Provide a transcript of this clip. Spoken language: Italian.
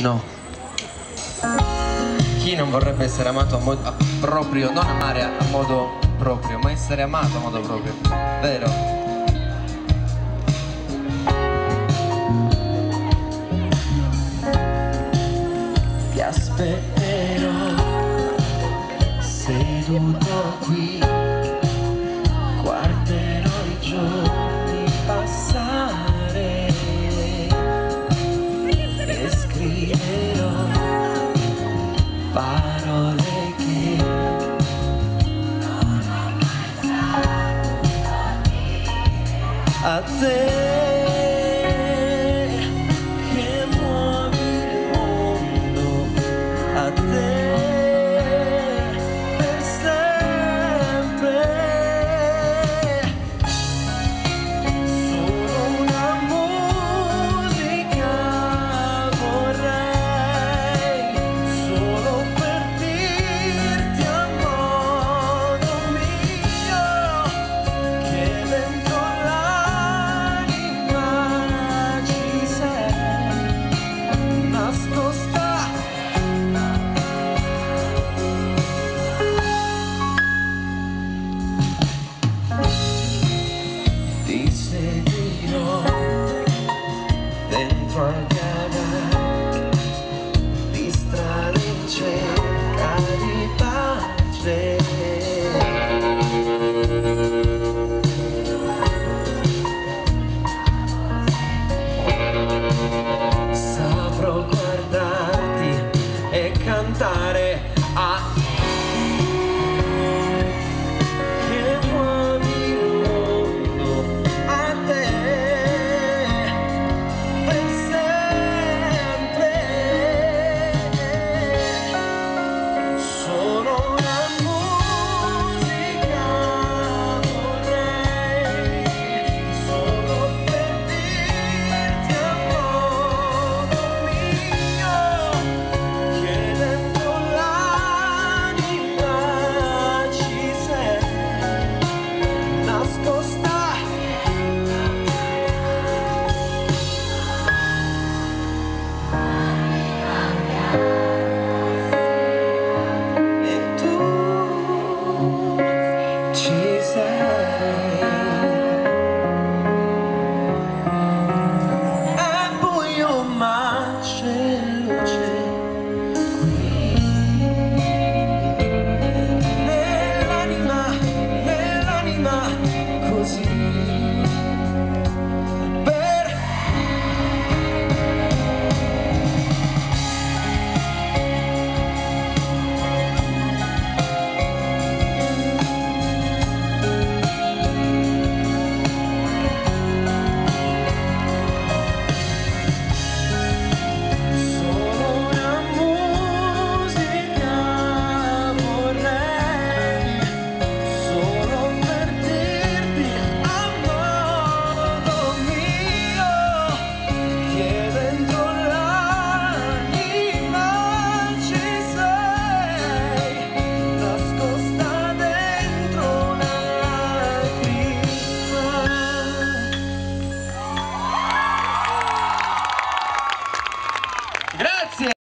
No. Chi non vorrebbe essere amato a modo proprio, non amare a modo proprio, ma essere amato a modo proprio, vero? Ti aspetterò seduto qui, I said.